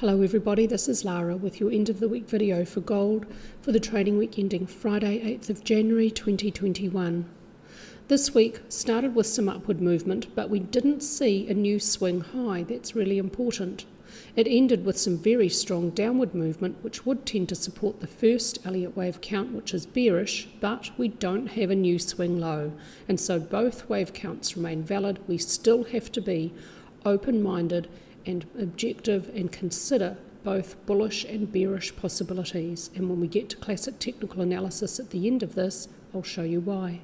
Hello everybody, this is Lara with your end of the week video for gold for the trading week ending Friday 8th of January 2021. This week started with some upward movement, but we didn't see a new swing high. That's really important. It ended with some very strong downward movement, which would tend to support the first Elliott wave count, which is bearish, but we don't have a new swing low. And so both wave counts remain valid. We still have to be open minded and objective and consider both bullish and bearish possibilities. And when we get to classic technical analysis at the end of this, I'll show you why.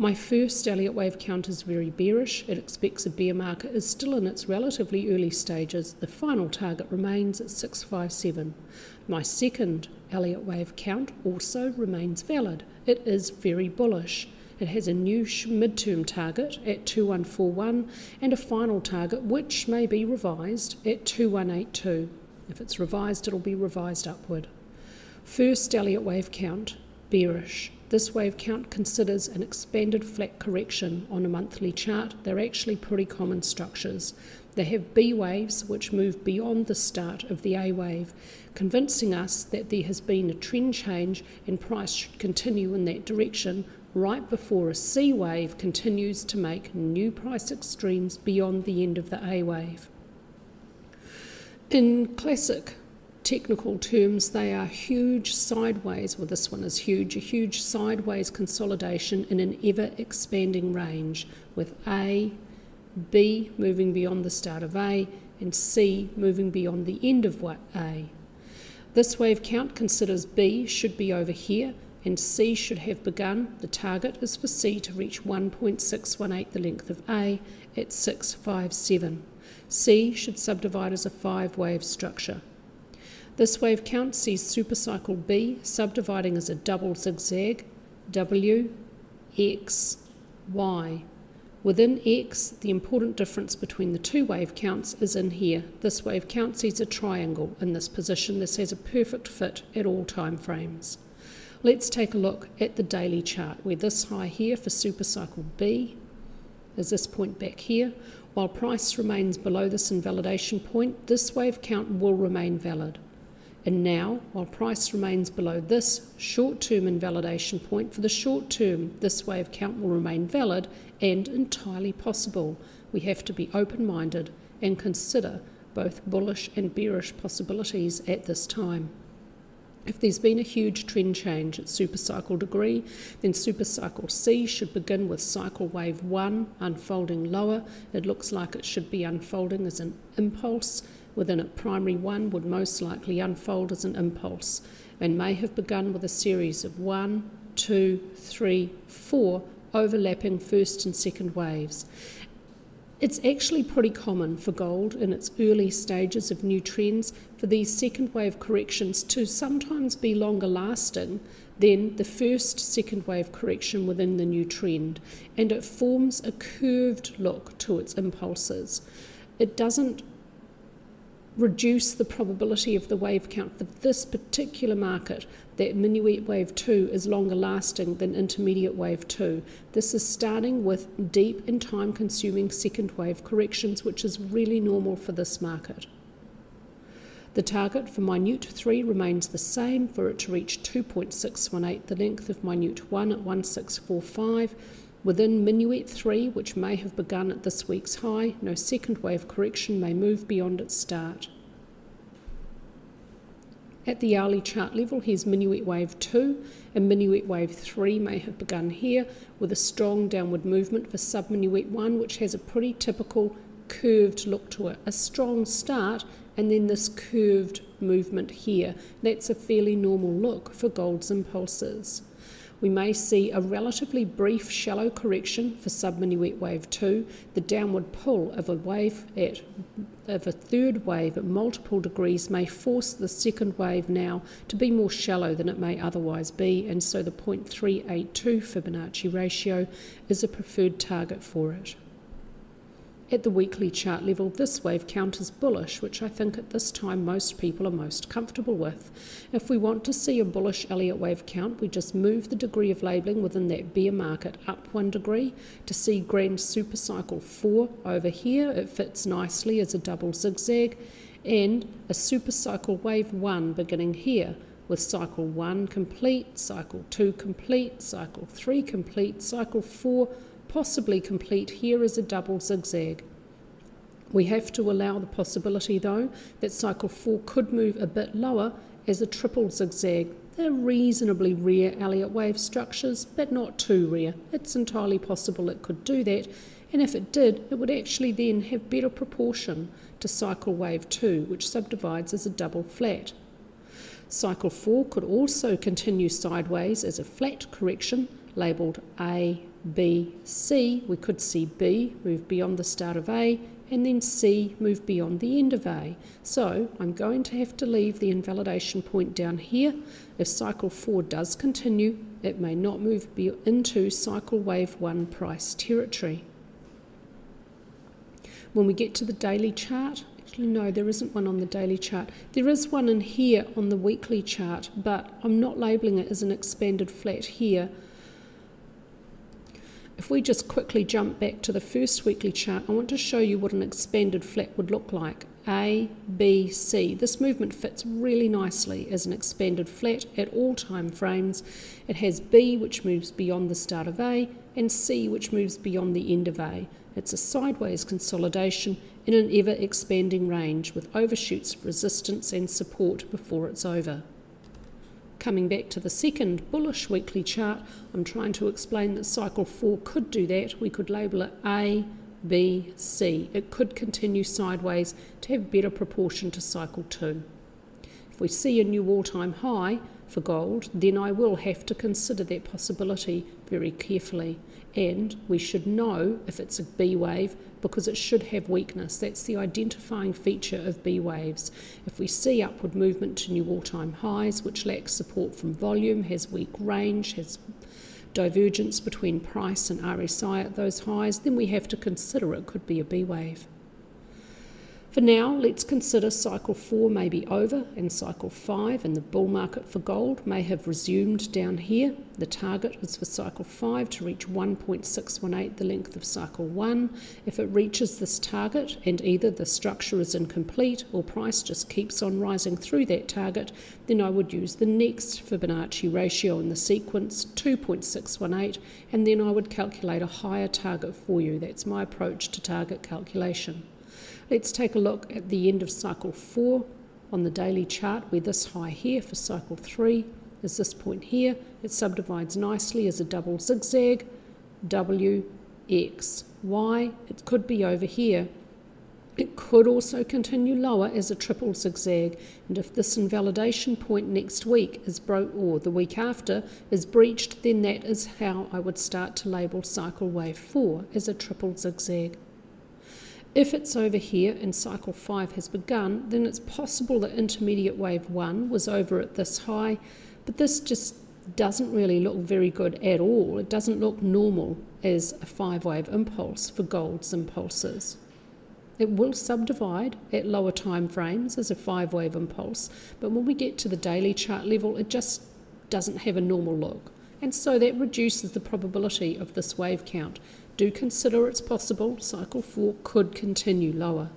My first Elliott wave count is very bearish. It expects a bear market is still in its relatively early stages. The final target remains at 657. My second Elliott wave count also remains valid. It is very bullish. It has a new midterm target at 2141 and a final target which may be revised at 2182. If it's revised, it'll be revised upward. First Elliott wave count, bearish. This wave count considers an expanded flat correction on a monthly chart. They're actually pretty common structures. They have B waves which move beyond the start of the A wave, convincing us that there has been a trend change and price should continue in that direction right before a C wave continues to make new price extremes beyond the end of the A wave. In classic technical terms, they are huge sideways, well, this one is huge, a huge sideways consolidation in an ever expanding range with A, B moving beyond the start of A, and C moving beyond the end of A. This wave count considers B should be over here and C should have begun. The target is for C to reach 1.618 the length of A at 657. C should subdivide as a five wave structure. This wave count sees supercycle B subdividing as a double zigzag W, X, Y. Within X, the important difference between the two wave counts is in here. This wave count sees a triangle in this position. This has a perfect fit at all time frames. Let's take a look at the daily chart where this high here for supercycle B is this point back here. While price remains below this invalidation point, this wave count will remain valid. And now, while price remains below this short-term invalidation point, for the short term, this wave count will remain valid and entirely possible. We have to be open-minded and consider both bullish and bearish possibilities at this time. If there's been a huge trend change at supercycle degree, then supercycle C should begin with cycle wave 1 unfolding lower. It looks like it should be unfolding as an impulse. Within it, primary 1 would most likely unfold as an impulse and may have begun with a series of 1, 2, 3, 4 overlapping first and second waves. It's actually pretty common for gold in its early stages of new trends for these second wave corrections to sometimes be longer lasting than the first second wave correction within the new trend, and it forms a curved look to its impulses. It doesn't reduce the probability of the wave count for this particular market that minuette wave 2 is longer lasting than intermediate wave 2. This is starting with deep and time consuming second wave corrections, which is really normal for this market. The target for minute 3 remains the same for it to reach 2.618, the length of minute 1 at 1645. Within minuette 3, which may have begun at this week's high, no second wave correction may move beyond its start. At the hourly chart level, here's minuette wave 2, and minuette wave 3 may have begun here with a strong downward movement for subminuette 1, which has a pretty typical curved look to it. A strong start, and then this curved movement here. That's a fairly normal look for gold's impulses we may see a relatively brief shallow correction for subminuette wave 2, the downward pull of a wave at of a third wave at multiple degrees may force the second wave now to be more shallow than it may otherwise be, and so the 0.382 Fibonacci ratio is a preferred target for it. At the weekly chart level, this wave count is bullish, which I think at this time most people are most comfortable with. If we want to see a bullish Elliott wave count, we just move the degree of labelling within that bear market up one degree to see Grand Supercycle 4 over here. It fits nicely as a double zigzag. and a supercycle wave 1 beginning here with cycle 1 complete, cycle 2 complete, cycle 3 complete, cycle 4 possibly complete here is a double zigzag. We have to allow the possibility though that cycle 4 could move a bit lower as a triple zigzag. They're reasonably rare Elliott wave structures, but not too rare. It's entirely possible it could do that, and if it did, it would actually then have better proportion to cycle wave 2, which subdivides as a double flat. Cycle 4 could also continue sideways as a flat correction, labelled A, B, C. We could see B move beyond the start of A and then C move beyond the end of A. So I'm going to have to leave the invalidation point down here. If cycle 4 does continue, it may not move into cycle wave 1 price territory. When we get to the daily chart, actually no, there isn't one on the daily chart. There is one in here on the weekly chart, but I'm not labelling it as an expanded flat here if we just quickly jump back to the first weekly chart, I want to show you what an expanded flat would look like. A, B, C. This movement fits really nicely as an expanded flat at all time frames. It has B, which moves beyond the start of A, and C, which moves beyond the end of A. It's a sideways consolidation in an ever expanding range with overshoots of resistance and support before it's over. Coming back to the second bullish weekly chart, I'm trying to explain that cycle 4 could do that. We could label it A, B, C. It could continue sideways to have better proportion to cycle 2. If we see a new all-time high for gold, then I will have to consider that possibility very carefully. And we should know if it's a B wave because it should have weakness. That's the identifying feature of B waves. If we see upward movement to new all time highs, which lacks support from volume, has weak range, has divergence between price and RSI at those highs, then we have to consider it could be a B wave. For now, let's consider cycle 4 may be over and cycle 5 and the bull market for gold may have resumed down here. The target is for cycle 5 to reach 1.618, the length of cycle 1. If it reaches this target and either the structure is incomplete or price just keeps on rising through that target, then I would use the next Fibonacci ratio in the sequence, 2.618, and then I would calculate a higher target for you. That's my approach to target calculation. Let's take a look at the end of cycle 4 on the daily chart where this high here for cycle 3 is this point here. It subdivides nicely as a double zigzag, W, X, Y. It could be over here. It could also continue lower as a triple zigzag, and if this invalidation point next week is broke or the week after is breached, then that is how I would start to label cycle wave 4 as a triple zigzag. If it's over here and cycle 5 has begun, then it's possible that intermediate wave 1 was over at this high, but this just doesn't really look very good at all. It doesn't look normal as a five wave impulse for gold's impulses. It will subdivide at lower time frames as a five wave impulse, but when we get to the daily chart level, it just doesn't have a normal look. And so that reduces the probability of this wave count do consider it's possible cycle 4 could continue lower.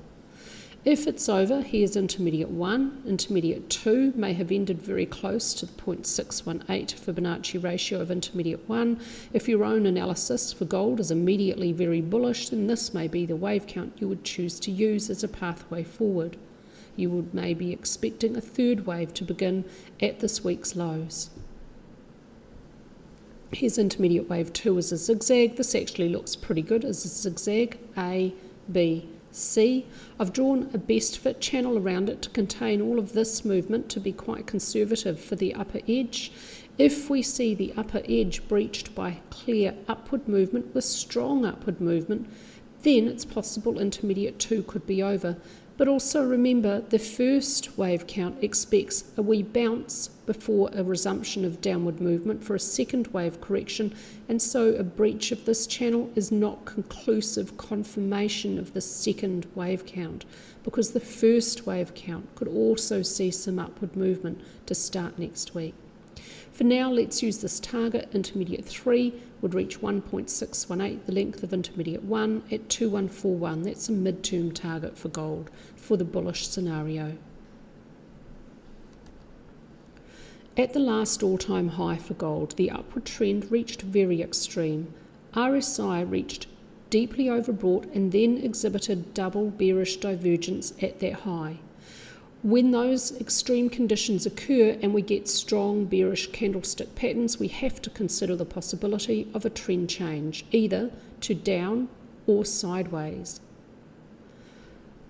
If it's over, here's intermediate 1. Intermediate 2 may have ended very close to the 0.618 Fibonacci ratio of intermediate 1. If your own analysis for gold is immediately very bullish, then this may be the wave count you would choose to use as a pathway forward. You would maybe expecting a third wave to begin at this week's lows. Here's intermediate wave 2 as a zigzag. This actually looks pretty good as a zigzag. A, B, C. I've drawn a best fit channel around it to contain all of this movement to be quite conservative for the upper edge. If we see the upper edge breached by clear upward movement with strong upward movement, then it's possible intermediate 2 could be over. But also remember the first wave count expects a wee bounce before a resumption of downward movement for a second wave correction, and so a breach of this channel is not conclusive confirmation of the second wave count, because the first wave count could also see some upward movement to start next week. For now, let's use this target. Intermediate 3 would reach 1.618, the length of intermediate 1 at 2141. That's a midterm target for gold for the bullish scenario. At the last all time high for gold, the upward trend reached very extreme. RSI reached deeply overbought and then exhibited double bearish divergence at that high. When those extreme conditions occur and we get strong bearish candlestick patterns, we have to consider the possibility of a trend change, either to down or sideways.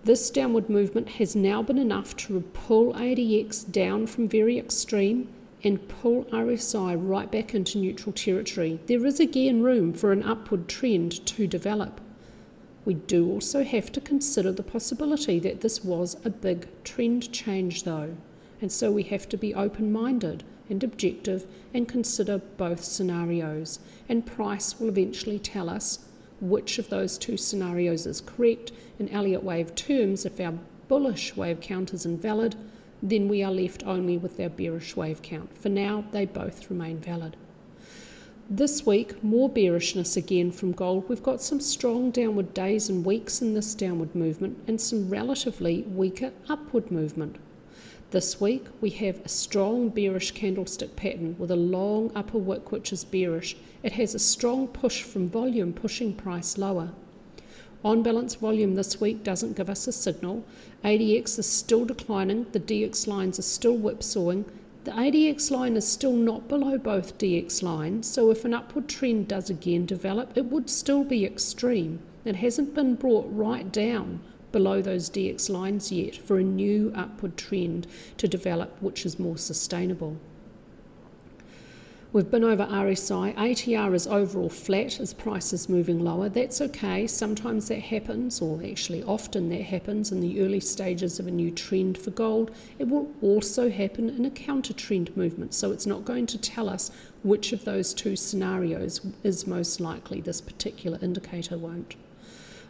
This downward movement has now been enough to pull ADX down from very extreme and pull RSI right back into neutral territory. There is again room for an upward trend to develop. We do also have to consider the possibility that this was a big trend change, though, and so we have to be open minded and objective and consider both scenarios. And price will eventually tell us which of those two scenarios is correct. In Elliott wave terms, if our bullish wave count is invalid, then we are left only with our bearish wave count. For now, they both remain valid. This week, more bearishness again from gold. We've got some strong downward days and weeks in this downward movement and some relatively weaker upward movement. This week, we have a strong bearish candlestick pattern with a long upper wick which is bearish. It has a strong push from volume pushing price lower. On balance volume this week doesn't give us a signal. ADX is still declining, the DX lines are still whipsawing, the ADX line is still not below both DX lines, so if an upward trend does again develop, it would still be extreme. It hasn't been brought right down below those DX lines yet for a new upward trend to develop, which is more sustainable. We've been over RSI. ATR is overall flat as prices moving lower. That's okay. Sometimes that happens, or actually often that happens in the early stages of a new trend for gold. It will also happen in a counter trend movement. So it's not going to tell us which of those two scenarios is most likely. This particular indicator won't.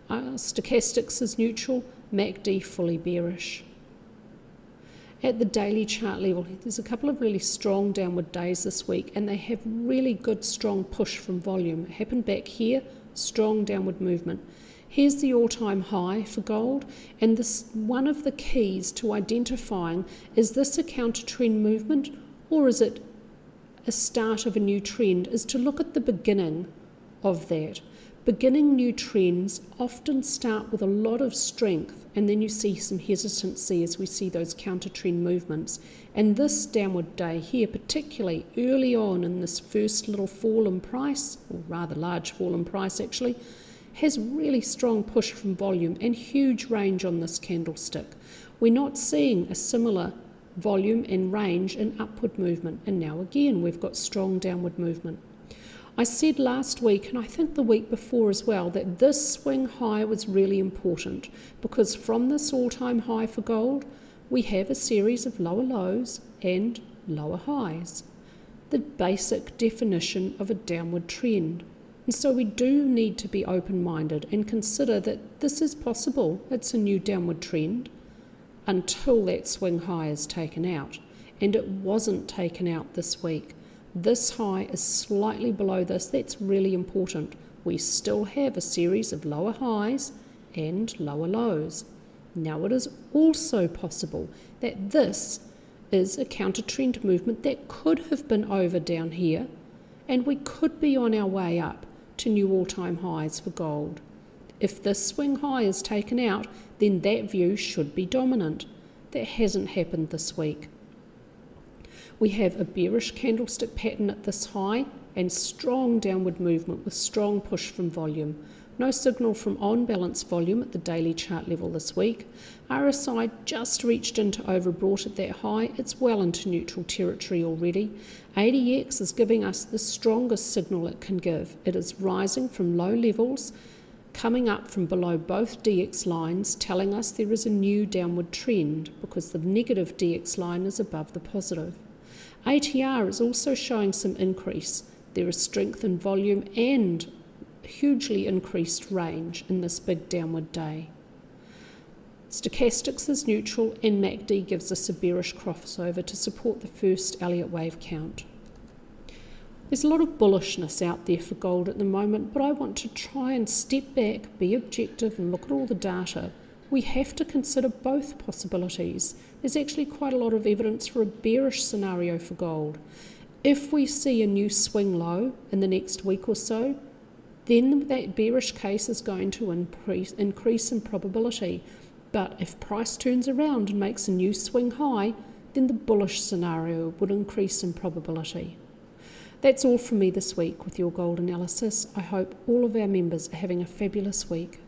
Uh, stochastics is neutral, MACD fully bearish at the daily chart level, there's a couple of really strong downward days this week, and they have really good strong push from volume. It happened back here, strong downward movement. Here's the all-time high for gold, and this one of the keys to identifying is this a counter trend movement or is it a start of a new trend is to look at the beginning of that. Beginning new trends often start with a lot of strength, and then you see some hesitancy as we see those counter trend movements. And this downward day here, particularly early on in this first little fall in price, or rather large fall in price actually, has really strong push from volume and huge range on this candlestick. We're not seeing a similar volume and range in upward movement, and now again we've got strong downward movement. I said last week, and I think the week before as well, that this swing high was really important because from this all time high for gold, we have a series of lower lows and lower highs. The basic definition of a downward trend. And so we do need to be open minded and consider that this is possible. It's a new downward trend until that swing high is taken out. And it wasn't taken out this week. This high is slightly below this. That's really important. We still have a series of lower highs and lower lows. Now it is also possible that this is a counter trend movement that could have been over down here and we could be on our way up to new all-time highs for gold. If this swing high is taken out, then that view should be dominant. That hasn't happened this week. We have a bearish candlestick pattern at this high and strong downward movement with strong push from volume. No signal from on balance volume at the daily chart level this week. RSI just reached into overbought at that high. It's well into neutral territory already. ADX is giving us the strongest signal it can give. It is rising from low levels, coming up from below both DX lines, telling us there is a new downward trend because the negative DX line is above the positive. ATR is also showing some increase. There is strength in volume and hugely increased range in this big downward day. Stochastics is neutral and MACD gives us a bearish crossover to support the first Elliott wave count. There's a lot of bullishness out there for gold at the moment, but I want to try and step back, be objective, and look at all the data. We have to consider both possibilities. There's actually quite a lot of evidence for a bearish scenario for gold. If we see a new swing low in the next week or so, then that bearish case is going to increase, increase in probability. But if price turns around and makes a new swing high, then the bullish scenario would increase in probability. That's all from me this week with your gold analysis. I hope all of our members are having a fabulous week.